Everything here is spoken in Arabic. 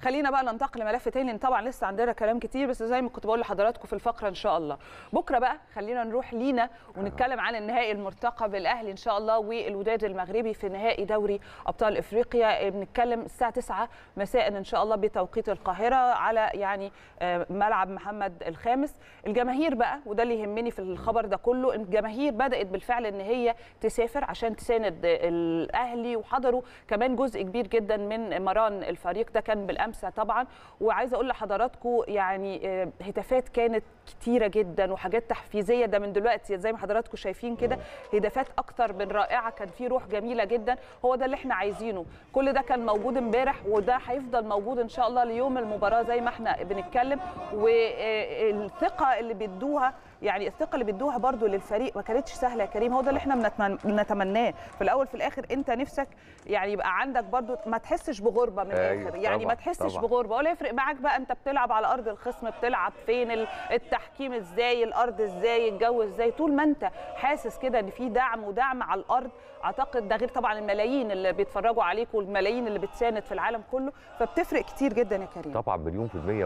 خلينا بقى ننتقل لملف تاني طبعا لسه عندنا كلام كتير بس زي ما كنت بقول لحضراتكم في الفقرة إن شاء الله. بكرة بقى خلينا نروح لينا ونتكلم عن النهائي المرتقب الأهلي إن شاء الله والوداد المغربي في نهائي دوري أبطال إفريقيا. بنتكلم الساعة 9 مساء إن شاء الله بتوقيت القاهرة على يعني ملعب محمد الخامس. الجماهير بقى وده اللي يهمني في الخبر ده كله الجماهير بدأت بالفعل إن هي تسافر عشان تساند الأهلي وحضروا كمان جزء كبير جدا من مران الفريق. ده كان بالامس طبعا. وعايزة أقول لحضراتكم يعني هتافات كانت كتيرة جدا وحاجات تحفيزية. ده من دلوقتي زي ما حضراتكم شايفين كده هتافات أكتر من رائعة. كان في روح جميلة جدا. هو ده اللي إحنا عايزينه. كل ده كان موجود امبارح وده هيفضل موجود إن شاء الله ليوم المباراة زي ما إحنا بنتكلم. والثقة اللي بيدوها يعني الثقة اللي بيدوها برده للفريق ما كانتش سهلة يا كريم. هو ده اللي إحنا بنتمناه. في الأول في الآخر أنت نفسك يعني يبقى عندك برده ما تحسش بغربة من الآخر. يعني طبعًا ما تحسش طبعًا. بغربة. ولا يفرق معاك بقى أنت بتلعب على أرض الخصم بتلعب فين التحكيم إزاي الأرض إزاي الجو إزاي. طول ما أنت حاسس كده إن في دعم ودعم على الأرض أعتقد ده غير طبعا الملايين اللي بيتفرجوا عليك والملايين اللي بتساند في العالم كله. فبتفرق كتير جدا يا كريم. طبعا مليون في المية